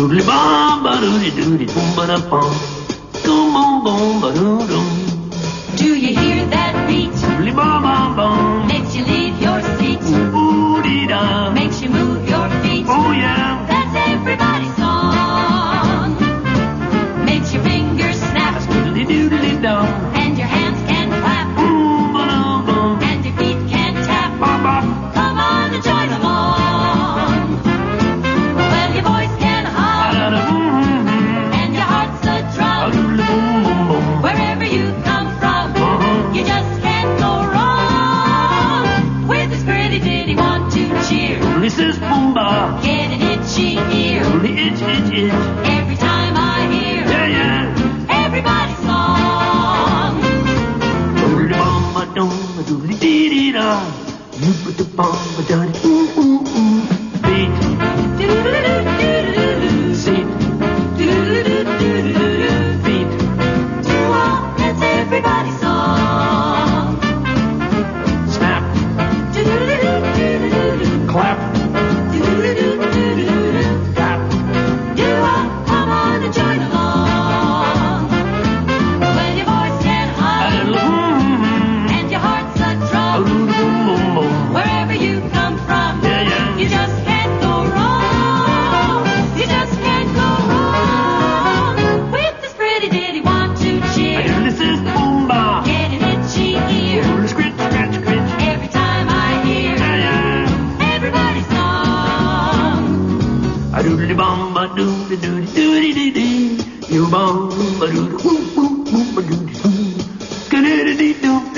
Tout le bam, badou, dou, is Pumbaa. Get an itchy ear. Only itch, itch, itch. Every time I hear. Yeah, yeah. Everybody's song. Doodle-dum-ba-dum-ba-doodle-dee-dee-da. Doodle-dum-ba-dum-ba-doodle-dee-dee-da. a doodly bomb, a doodly doodly doodly dee dee, you bomb, a doodly whoop whoop whoop a doodly doo, ka dee dee dee doo.